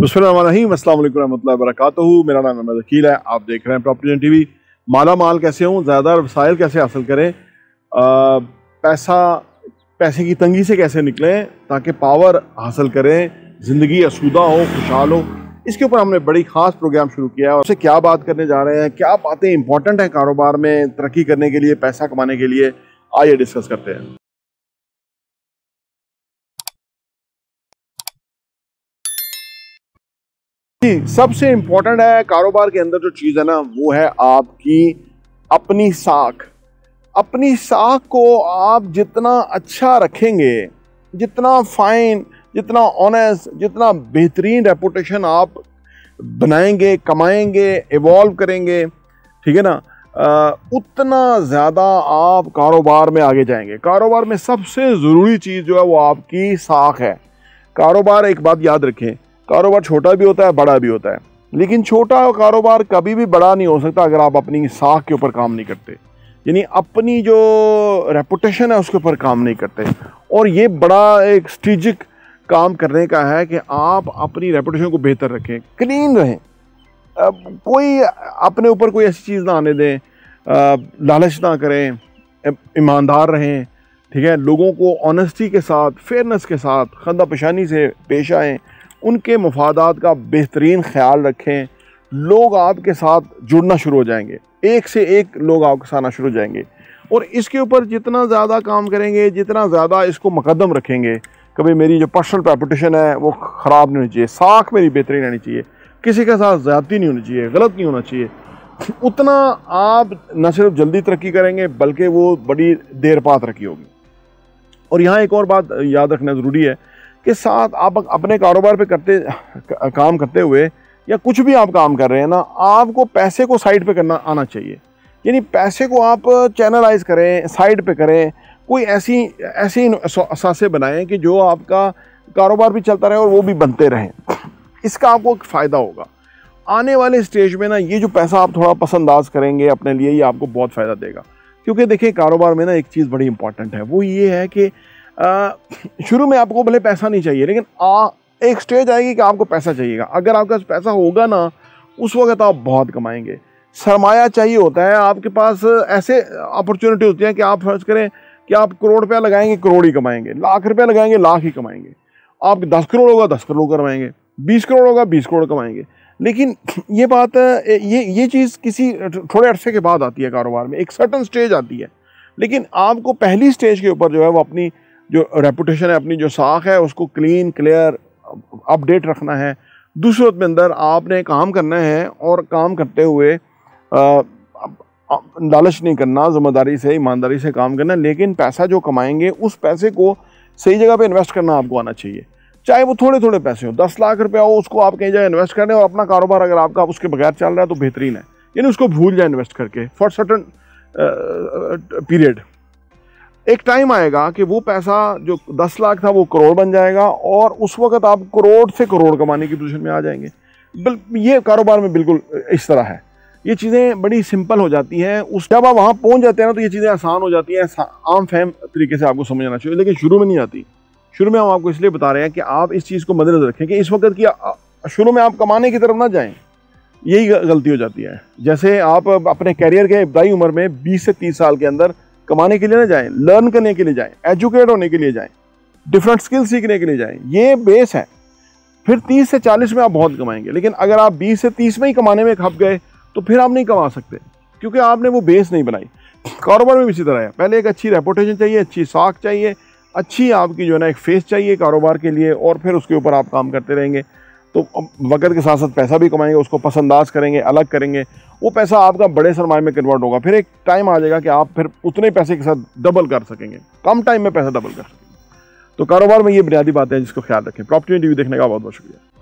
बसमीम असल वरक मेरा नाम अहमद अकील है। आप देख रहे हैं प्रॉपर्टी टी वी माला माल कैसे हूँ? ज़्यादा वसाइल कैसे हासिल करें? आ, पैसा पैसे की तंगी से कैसे निकलें? ताकि पावर हासिल करें। ज़िंदगी असूदा हो खुशहाल हो। इसके ऊपर हमने बड़ी ख़ास प्रोग्राम शुरू किया है उससे क्या बात करने जा रहे हैं क्या बातें इंपॉर्टेंट हैं कारोबार में तरक्की करने के लिए पैसा कमाने के लिए आइए डिस्कस करते हैं। जी सबसे इम्पोर्टेंट है कारोबार के अंदर जो चीज़ है ना वो है आपकी अपनी साख। अपनी साख को आप जितना अच्छा रखेंगे जितना फाइन जितना ऑनेस्ट जितना बेहतरीन रेपुटेशन आप बनाएँगे कमाएँगे इवॉल्व करेंगे ठीक है ना? आ, उतना ज़्यादा आप कारोबार में आगे जाएँगे। कारोबार में सबसे ज़रूरी चीज़ जो है वो आपकी साख है। कारोबार एक बात याद रखें कारोबार छोटा भी होता है, बड़ा भी होता है। लेकिन छोटा कारोबार कभी भी बड़ा नहीं हो सकता अगर आप अपनी साख के ऊपर काम नहीं करते। यानी अपनी जो रेपुटेशन है, उसके ऊपर काम नहीं करते। और ये बड़ा एक स्ट्रेजिक काम करने का है कि आप अपनी रेपुटेशन को बेहतर रखें क्लीन रहें। कोई अपने ऊपर कोई ऐसी चीज़ ना आने दें लालच ना करें ईमानदार रहें, ठीक है? लोगों को ऑनेस्टी के साथ फेयरनेस के साथ खंदा पेशानी से पेश आएँ। उनके मफादात का बेहतरीन ख्याल रखें। लोग आपके साथ जुड़ना शुरू हो जाएँगे। एक से एक लोग आपके साथ आना शुरू हो जाएँगे। और इसके ऊपर जितना ज़्यादा काम करेंगे, जितना ज़्यादा इसको मुकदम रखेंगे, कभी मेरी जो पर्सनल रेपुटेशन है, वो ख़राब नहीं होनी चाहिए। साख मेरी बेहतरीन रहनी चाहिए। किसी के साथ ज़्यादती नहीं होनी चाहिए, गलत नहीं होना चाहिए। उतना आप न सिर्फ़ जल्दी तरक्की करेंगे, बल्कि वो बड़ी देर पा तरक्की होगी। और यहाँ एक और बात याद रखना ज़रूरी है के साथ आप अपने कारोबार पे करते काम करते हुए या कुछ भी आप काम कर रहे हैं ना, आपको पैसे को साइड पे करना आना चाहिए। यानी पैसे को आप चैनलाइज करें साइड पे करें, कोई ऐसी ऐसी असासे बनाएँ कि जो आपका कारोबार भी चलता रहे और वो भी बनते रहें। इसका आपको फ़ायदा होगा। आने वाले स्टेज में ना, ये जो पैसा आप थोड़ा पसंदाज करेंगे अपने लिए, ये आपको बहुत फ़ायदा देगा। क्योंकि देखिए, कारोबार में ना एक चीज़ बड़ी इंपॉर्टेंट है। वो ये है कि शुरू में आपको भले पैसा नहीं चाहिए लेकिन आ, एक स्टेज आएगी कि आपको पैसा चाहिएगा। अगर आपके पास पैसा होगा ना उस वक्त आप बहुत कमाएँगे। सरमाया चाहिए होता है आपके पास ऐसे अपॉर्चुनिटी होती है कि आप फ़र्ज़ करें कि आप करोड़ रुपया लगाएँगे करोड़ ही कमाएँगे। लाख रुपया लगाएँगे लाख ही कमाएँगे। आप दस करोड़ होगा दस करोड़ कमाएँगे। बीस करोड़ होगा बीस करोड़ कमाएँगे। लेकिन ये बात ये ये चीज़ किसी थोड़े अरसे के बाद आती है कारोबार में। एक सर्टन स्टेज आती है। लेकिन आपको पहली स्टेज के ऊपर जो है वो अपनी जो रेपुटेशन है, अपनी जो साख है, उसको क्लीन क्लियर अपडेट रखना है। दूसरे में अंदर आपने काम करना है और काम करते हुए लालच नहीं करना, ज़िम्मेदारी से, ईमानदारी से काम करना, लेकिन पैसा जो कमाएँगे, उस पैसे को सही जगह पे इन्वेस्ट करना आपको आना चाहिए। चाहे वो थोड़े थोड़े पैसे हो, दस लाख रुपया हो, उसको आप कहीं जगह इन्वेस्ट करें और अपना कारोबार अगर आपका आप उसके बगैर चल रहा है तो बेहतरीन है। यानी उसको भूल जाए इन्वेस्ट करके फॉर सर्टन पीरियड एक टाइम आएगा कि वो पैसा जो दस लाख था वो करोड़ बन जाएगा और उस वक्त आप करोड़ से करोड़ कमाने की पोजिशन में आ जाएँगे। बिल, ये कारोबार में बिल्कुल इस तरह है। ये चीज़ें बड़ी सिंपल हो जाती हैं। उस, जब आप वहाँ पहुँच जाते हैं ना तो ये चीज़ें आसान हो जाती हैं आम फहम तरीके से आपको समझ आना चाहिए। लेकिन शुरू में नहीं आती। शुरू में हम आपको इसलिए बता रहे हैं कि आप इस चीज़ को मद्देनजर रखें कि इस वक्त की शुरू में आप कमाने की तरफ़ ना जाएँ। यही गलती हो जाती है। जैसे आप अपने कैरियर के इब्तदाई उम्र में 20 से 30 साल के अंदर कमाने के लिए ना जाएँ लर्न करने के लिए जाएँ एजुकेट होने के लिए जाएँ डिफरेंट स्किल सीखने के लिए जाएँ, ये बेस है। फिर 30 से 40 में आप बहुत कमाएँगे, लेकिन अगर आप 20 से 30 में ही कमाने में खप गए तो फिर आप नहीं कमा सकते, क्योंकि आपने वो बेस नहीं बनाई। कारोबार में भी इसी तरह है, पहले एक अच्छी रेपुटेशन चाहिए, अच्छी साख चाहिए, अच्छी आपकी जो है ना एक फेस चाहिए कारोबार के लिए, और फिर उसके ऊपर आप काम करते रहेंगे। तो वक्त के साथ साथ पैसा भी कमाएँगे, उसको पसंदाज करेंगे, अलग करेंगे। वो पैसा आपका बड़े सरमाए में कन्वर्ट होगा। फिर एक टाइम आ जाएगा कि आप फिर उतने पैसे के साथ डबल कर सकेंगे। कम टाइम में पैसा डबल कर सकेंगे। तो कारोबार में ये बुनियादी बातें हैं जिसको ख्याल रखें। प्रॉपर्टी टीवी देखने का बहुत बहुत शुक्रिया।